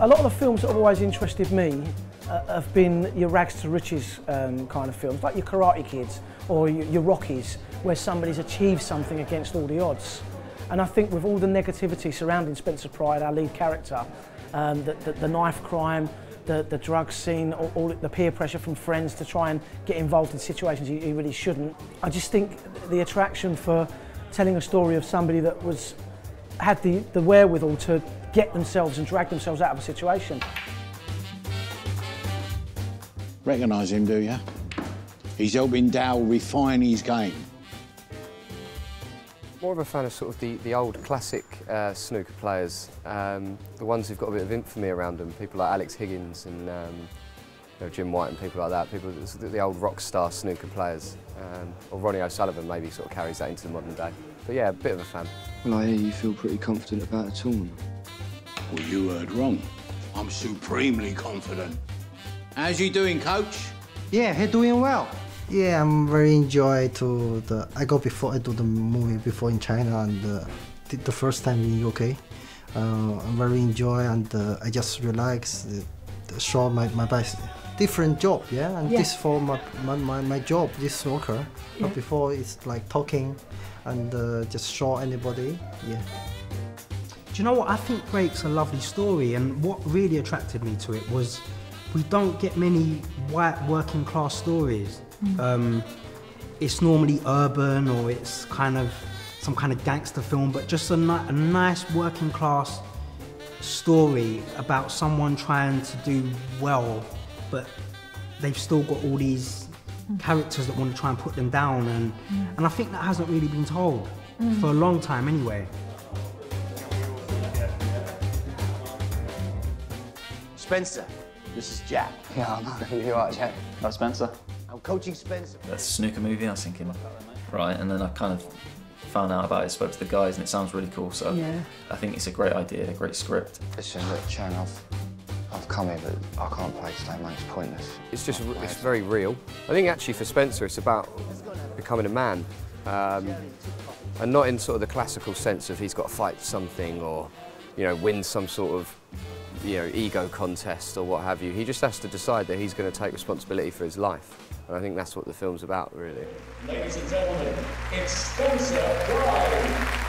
A lot of the films that have always interested me uh, have been your rags to riches um, kind of films, like your Karate Kids or your, your Rockies, where somebody's achieved something against all the odds. And I think with all the negativity surrounding Spencer Pride, our lead character, um, the, the, the knife crime, the, the drug scene, all, all the peer pressure from friends to try and get involved in situations you, you really shouldn't. I just think the attraction for telling a story of somebody that was had the, the wherewithal to get themselves and drag themselves out of a situation. Recognise him, do you? He's helping Dow refine his game. More of a fan of sort of the, the old classic uh, snooker players, um, the ones who've got a bit of infamy around them, people like Alex Higgins and um, you know, Jim White and people like that, people, the old rock star snooker players. Um, or Ronnie O'Sullivan maybe sort of carries that into the modern day. But yeah, a bit of a fan. Well, I hear you feel pretty confident about the tournament. Well, you heard wrong. I'm supremely confident. How's you doing, coach? Yeah, he doing well. Yeah, I'm very enjoy to the. I go before I do the movie before in China and uh, the, the first time in UK. Uh, I'm very enjoy and uh, I just relax. The, the show my my best different job, yeah. And Yeah. this for my my, my, my job, this snooker. Yeah. But before it's like talking and uh, just show anybody, yeah. Do you know what? I think Break's a lovely story, and what really attracted me to it was we don't get many white working class stories. Um, it's normally urban or it's kind of some kind of gangster film, but just a, ni- a nice working class story about someone trying to do well, but they've still got all these characters that want to try and put them down, and and I think that hasn't really been told Mm. for a long time anyway. Spencer, this is Jack. Yeah, I know who you are, Jack. Hi, Spencer. I'm coaching Spencer. That's a snooker movie. I was thinking, right, and then I kind of found out about it, spoke to the guys, and it sounds really cool. So Yeah. I think it's a great idea, a great script. Listen, look, Chan, I've, I've come here, but I can't play today, mate. It's pointless. It's just, it's very real. I think actually for Spencer it's about becoming a man. Um, and not in sort of the classical sense of he's got to fight something or, you know, win some sort of, you know, ego contest or what have you. He just has to decide that he's going to take responsibility for his life. And I think that's what the film's about, really. Ladies and gentlemen, it's Spencer Pride.